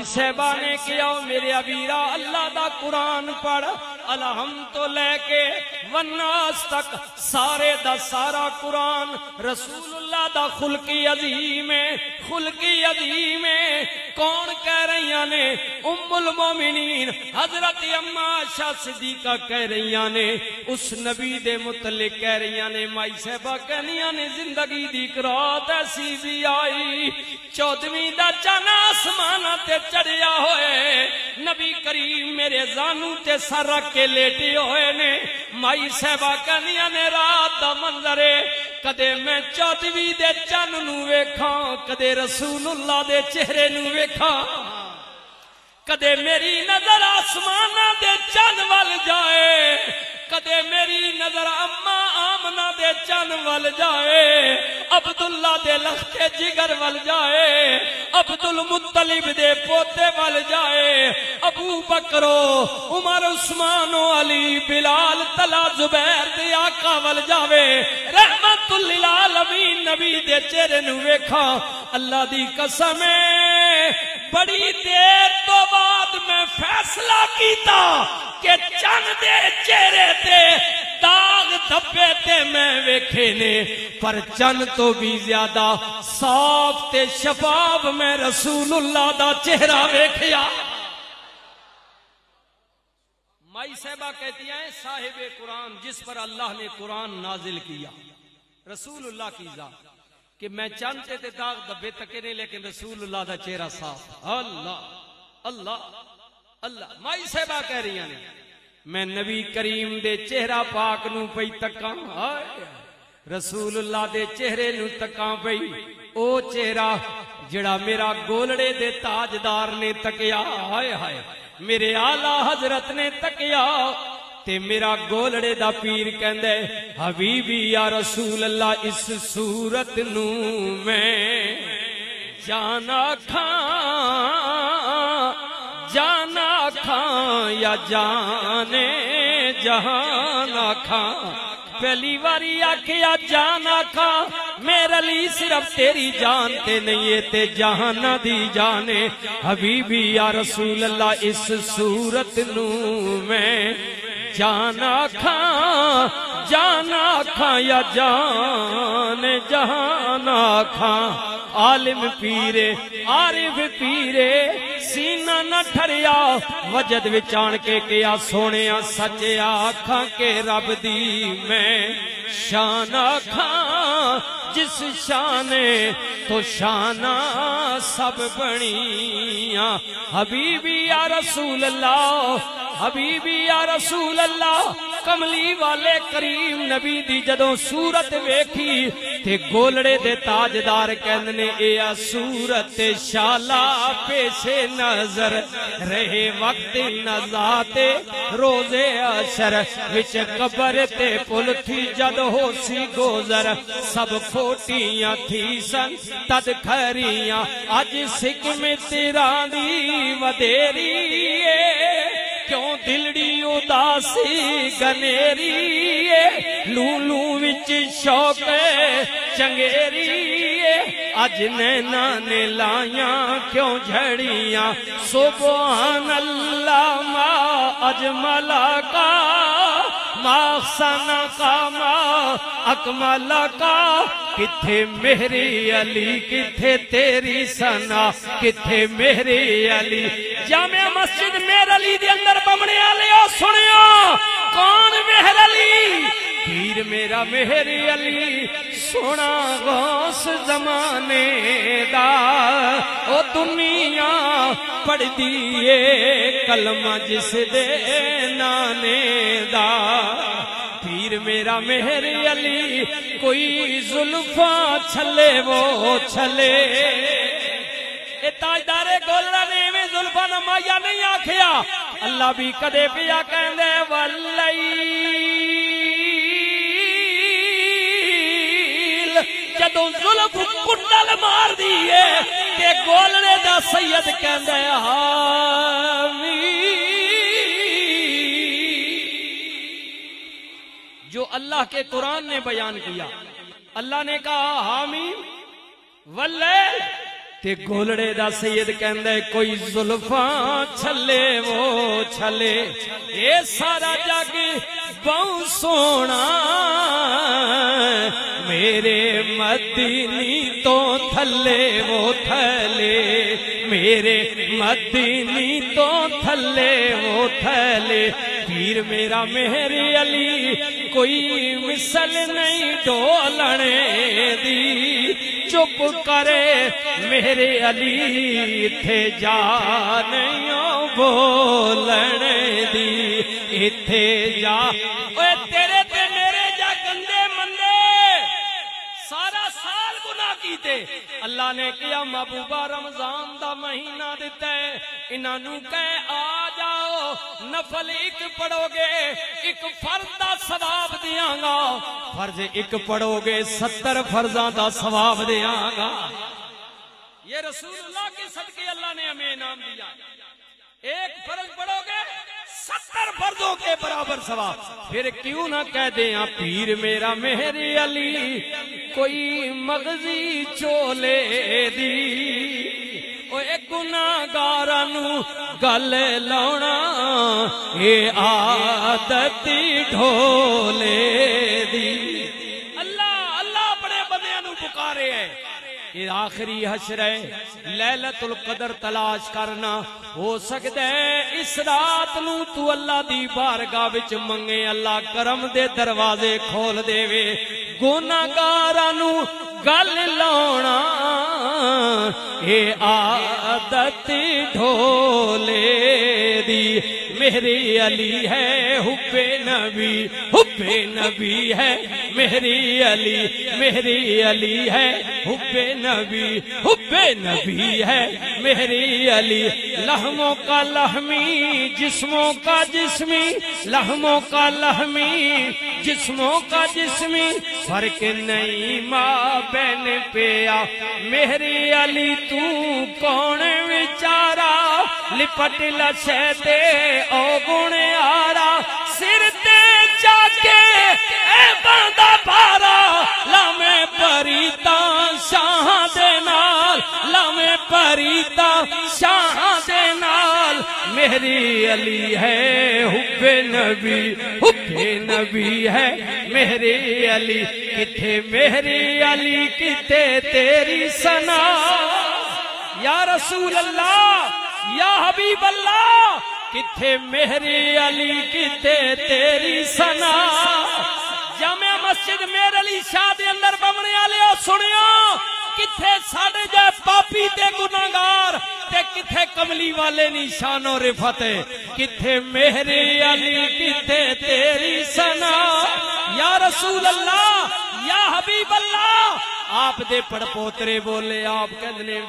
مائی صاحبہ نے کیا میرے ابیرا اللہ دا قرآن پڑھ۔ الہم تو لے کے وناس تک سارے دا سارا قرآن رسول اللہ دا خلقی عظیم ہے، خلقی عظیم ہے۔ کون کہہ رہی نے؟ ام المومنین۔ حضرت اما عائشہ صدیقہ کہہ رہی نے۔ اس نبی دے متعلق کہہ رہی نے۔ مائی صاحبہ کہنیاں نے، زندگی دی کرات ایسی بھی آئی۔ چودویں دا چن آسمان تے چڑھیا ہوئے۔ نبی کریم میرے زانو تے سر رکھ کے لیٹے ہوئے نے۔ مائی صاحبہ کنیا نے رات دا منظرے کدے میں چودوی دے چن نو ویکھاں، کدے رسول اللہ دے چہرے نو ویکھاں۔ کدے میری نظر آسمانہ دے چن وال جائے۔ کدے میری نظر اما آمنہ دے چن وال جائے، عبداللہ دے لخت جگر وال جائے، عبدالمطلب دے پوتے وال جائے، ابو بکرو عمر، عثمان و علی، بلال تلا زبیر دے آقا وال جاوے رحمت للعالمین نبی دے چہرے نو ویکھا اللہ دی قسم بڑی دیر تو بعد میں فیصلہ کیتا کہ چند دے چہرے تے داغ دبے تے میں ویکھے نے، پر چند تو بھی زیادہ صاف تے شفاف میں رسول اللہ دا چہرہ ویکھیا۔ مائی صاحبہ کہتی ہیں، صاحب قرآن، جس پر اللہ نے قرآن نازل کیا رسول اللہ کی ذات، کہ میں چانتے تے داغ دبے تکے نہیں لیکن رسول اللہ دا چہرہ صاف۔ اللہ۔ اللہ اللہ، مائی صاحبہ کہہ رہی ہیں میں نبی کریم دے چہرہ پاک نو پئی تکاں رسول اللہ دے چہرے نو تکاں پئی، او چہرہ جڑا میرا گولڑے دے تاجدار نے تکیا، ہائے ہائے، میرے آلہ حضرت نے تکیا، تے میرا گولڑے دا پیر کہندے، حبیبی یا رسول اللہ اس صورت نو میں جانا کھاں۔ یا جانے جہانا کھاں پہلی واری آکھیا جانا کھاں میرے لی صرف تیری جان تے نہیں ہے تے جہانا دی جانے حبیبی یا رسول اللہ، اس صورت نو میں جانا کھاں جانا کھاں یا جان جہانا کھاں عالم پیرے، عارف پیرے، سینہ نہ ٹھریا، وجد وچان کے کیا سونیا سچے آکھاں کے رب دی میں شان کھاں جس شانے تو شانہ سب بنیاں۔ حبیبی یا رسول اللہ، حبیبی یا رسول اللہ کملی والے کریم نبی دی جدوں صورت ویکھی تے گولڑے دے تاجدار کہندنے اے صورت شالا پیش نظر، رہے وقت نزات روزے اشر وچ قبر تے پل تھی جد ہو سی گوزر۔ سب کھوٹیاں تھی سن، تد کھریاں، اج سکھ میں تیران دی ودیری کیوں دلڑی اداسی گنیری لولو وچ شوق چنگیری اج نینا نے لائیاں کیوں جھڑیاں سبحان اللہ ما اجملا کا ما سنا کا ما اکملا کا کتھے میری علی کتھے تیری سنا کتھے میری علی جامعہ مسجد میر علی دے اندر بمنے آلے او سنیا کون مہر علی پیر میرا مہر علی سونا غوث زمانے دا او دنیا پڑھ دیئے کلمہ جس دے نانے دا پیر میرا مہر علی کوئی ظلفہ چھلے وہ چھلے اے تاجدار گولڑا نے میں ظلفہ نمائیا نہیں آکھیا۔ اللہ بھی کدے پیا کہندے واللیل جدو ظلف کٹل مار دیئے، تے گولڑے دا سید کہندے آمین جو اللہ کے قرآن نے بیان کیا۔ اللہ نے کہا حامی واللیل تے گولڑے دا سید کہندے کوئی زلفاں چھلے وہ چھلے اے سارا جگ بہت سونا میرے مدینی تو تھلے وہ تھلے میرے مدینی تو تھلے وہ تھلے پیر میرا مہر علی کوئی مثل نہیں ڈولنے دی چپ کرے میرے علی تھے جا نہیں بولنے دی اتھے جا۔ کیتے۔ اللہ نے کیا محبوبہ رمضان دا مہینہ دیتا ہے۔ انہوں کہے آ جاؤ، نفل ایک پڑھو گے، ایک فرد دا ثواب دیاں گا۔ فرض ایک پڑھو گے، ستر فرضاں دا ثواب دیاں گا۔ یہ رسول اللہ کے صدقے اللہ نے ہمیں انعام دیا۔ ایک فرض پڑھو گے ستر فردوں کے برابر ثواب۔ پھر کیوں نہ کہہ دیں پیر میرا مہر علی، کوئی مغزی چولے دی۔ اوے گناہگارانو گل لاؤنا، اے عادت ڈھولے دی۔ اللہ اللہ بڑے بندیاں نو پکارے ہے۔ یہ آخری حشر ہے۔ لیلت القدر تلاش کرنا ہو سکتا ہے۔ اس رات نو تو اللہ دی بارگاہ وچ منگے۔ اللہ کرم دے دروازے کھول دے وے۔ گناہگاراں نو گل لاؤنا۔ اے عادت ڈھولے دی۔ میری علی ہے حب نبی حب نبی ہے میری علی۔ میری علی ہے حب نبی حب نبی ہے میری علی۔ لہموں کا لہمی جسموں کا جسمی۔ لہموں کا لہمی جسموں کا جسمی فرق نہیں، ماں بین پیا۔ میری علی، تو کون وچارا لپٹ لشے تے او گنے آرا سر تے چاکے اے بندہ پارا لامے پریتا شاہ دے نال لامے پریتا شاہ دے نال۔ میری علی ہے، حب نبی حب نبی ہے۔ میری علی، کتھے میری علی کتے تیری سنا یا رسول اللہ، یا حبیب اللہ، کتھے میری علی کتے تیری سنا جامعہ مسجد میرے علی شاہ دے اندر بمنے آلے ہو سنیا کتھے ساڑے جائے پاپی تے گناہگار کملی والے نشان و رفت کتھے میرے علی، کتھے تیری سنا یا رسول اللہ، یا حبیب اللہ، آپ دے پڑ پوترے بولے، آپ کہنے